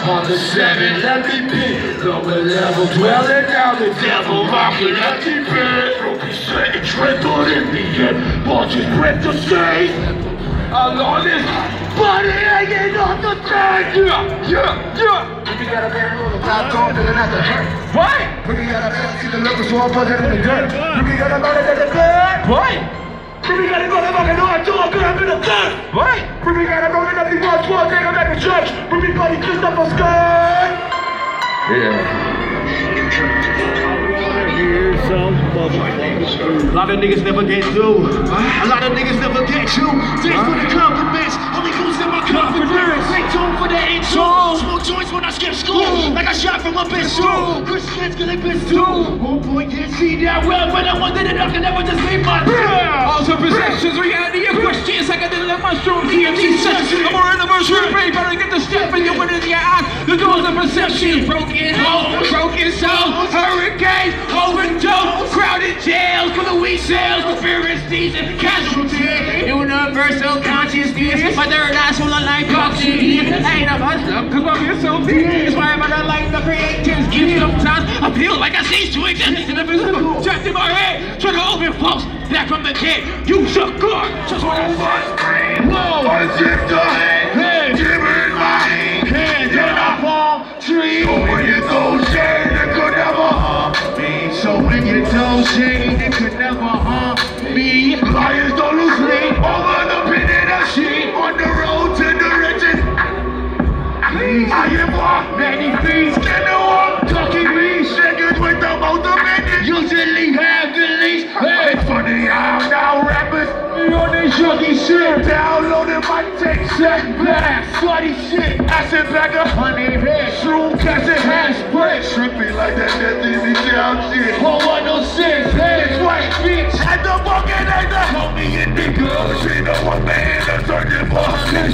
On the seven, let me be lower level, dwelling down the devil, mocking, let me be. Don't be sweating, in the end, bulges breath to say. Along this body hanging on the thread, yeah, yeah, yeah. We got a band on the top, don't feel another hurt. What? We got a band, see the look, so I'm buzzing in the dirt. We got a band in the dirt. What? We gotta go to fucking hard talk, I'm in Yeah. A lot of niggas never get through. A lot of niggas never get you. Thanks for the compliments. Only goes in my confidence. Wait tune for the intro. Smoke joints when I skip school. Like I shot from a pistol. Good shit's gonna be too. Oh boy, can't see that well. But I wonder that I can never just leave my Also possessions, reality of questions like I did in mushroom DMT session. I'm more anniversary, pray, better get the step and you put it in your eye. The doors of perception, broken home, broken soul, hurricanes, overdose, crowded jails for the weak sales, conspiracies and casualties. Universal consciousness, my third eye swollen like oxygen. Ain't a hustler, cause I'm so big. It's why I'm not like the creators give sometimes. I feel like I cease to exist in the physical, trapped in my head, trying to open pulse. Back from the dead, you suck God, just what I said. Whoa, Unzip you don't could never harm me. Lions don't lose sleep over the pin in the sheet on the road to the riches. I am walk many feet, skin the walk, talking me, shaking with the mouth of many. Usually have the least. Hey, it's funny how now rappers be on this junkie shit. Downloaded my take set back, slutty shit. Acid back a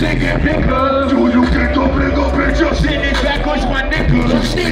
Cause they get bigger. Do you get the bigger picture? Send it backwards, my nigga.